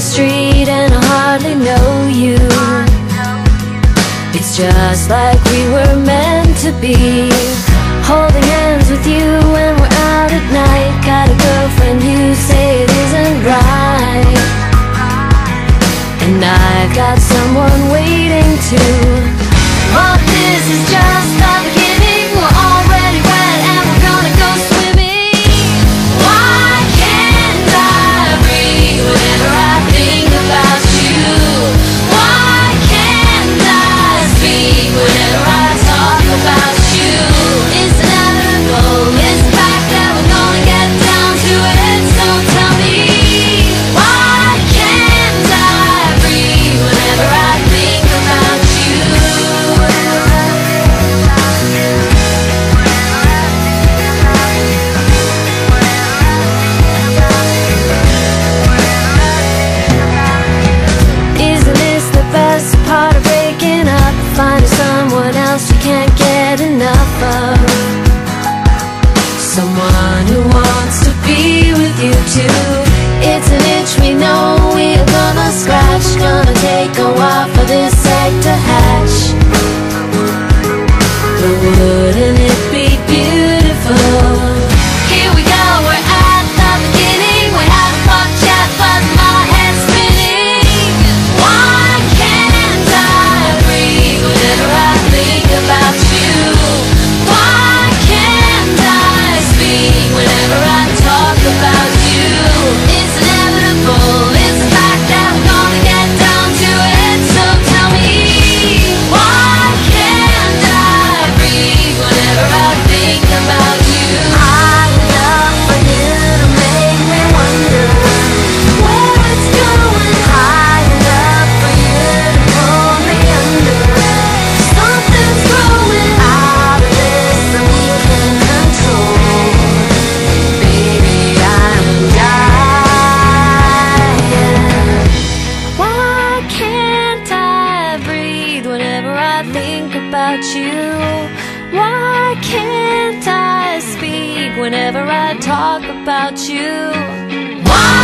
the street and I hardly know you. It's just like we were meant to be. Holding hands with you when we're out at night. Got a girlfriend, you say it isn't right. And I've got someone waiting to All this is just another mulher Wouldn't it be beautiful? I think about you? Why can't I speak whenever I talk about you? Why?